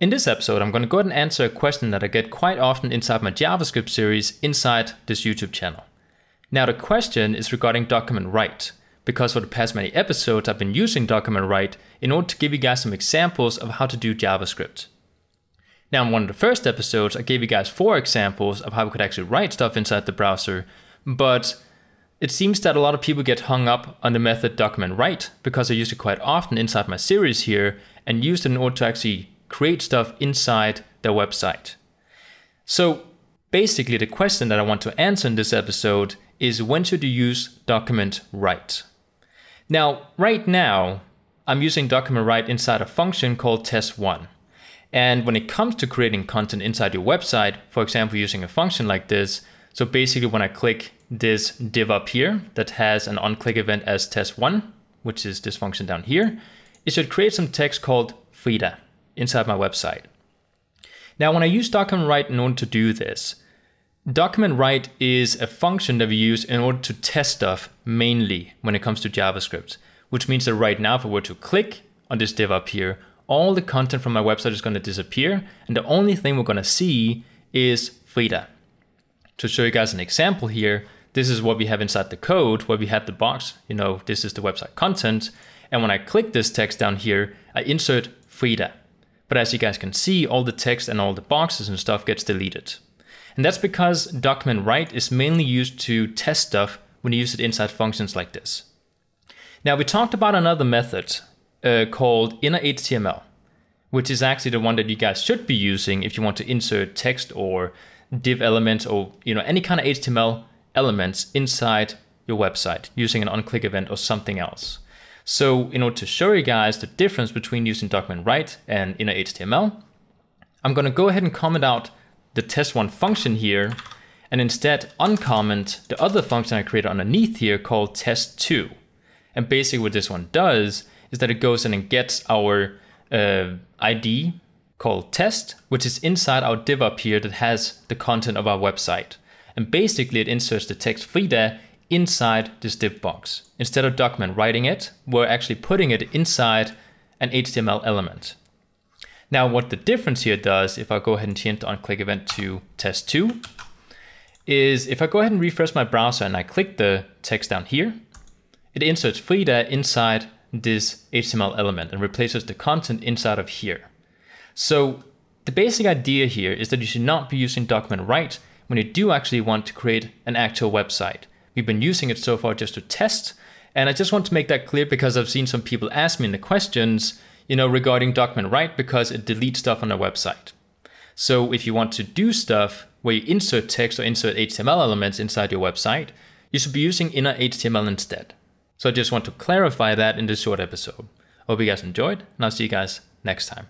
In this episode, I'm going to go ahead and answer a question that I get quite often inside my JavaScript series inside this YouTube channel. Now, the question is regarding document write, because for the past many episodes, I've been using document write in order to give you guys some examples of how to do JavaScript. Now, in one of the first episodes, I gave you guys four examples of how we could actually write stuff inside the browser, but it seems that a lot of people get hung up on the method document write because I use it quite often inside my series here and use it in order to actually create stuff inside their website. So basically the question that I want to answer in this episode is when should you use document write? Now, right now, I'm using document write inside a function called test1. And when it comes to creating content inside your website, for example, using a function like this, so basically when I click this div up here that has an onClick event as test1, which is this function down here, it should create some text called Frida inside my website. Now, when I use document write in order to do this, document write is a function that we use in order to test stuff mainly when it comes to JavaScript, which means that right now, if I were to click on this div up here, all the content from my website is going to disappear, and the only thing we're going to see is Frida. To show you guys an example here, this is what we have inside the code where we have the box, you know, this is the website content. And when I click this text down here, I insert Frida. But as you guys can see, all the text and all the boxes and stuff gets deleted. And that's because document write is mainly used to test stuff when you use it inside functions like this. Now we talked about another method uh, called inner HTML, which is actually the one that you guys should be using if you want to insert text or div elements or you know any kind of HTML elements inside your website using an onClick event or something else. So in order to show you guys the difference between using document write and inner HTML, I'm to go ahead and comment out the test1 function here and instead uncomment the other function I created underneath here called test2. And basically what this one does is that it goes in and gets our uh, ID called test, which is inside our div up here that has the content of our website. And basically it inserts the text Frida inside this div box. Instead of document writing it, we're actually putting it inside an HTML element. Now what the difference here does, if I go ahead and change on click event to test2, is if I go ahead and refresh my browser and I click the text down here, it inserts Frida inside this HTML element and replaces the content inside of here. So the basic idea here is that you should not be using document write when you do actually want to create an actual website. We've been using it so far just to test. And I just want to make that clear because I've seen some people ask me in the questions, you know, regarding document write because it deletes stuff on their website. So if you want to do stuff where you insert text or insert HTML elements inside your website, you should be using inner HTML instead. So I just want to clarify that in this short episode. Hope you guys enjoyed, and I'll see you guys next time.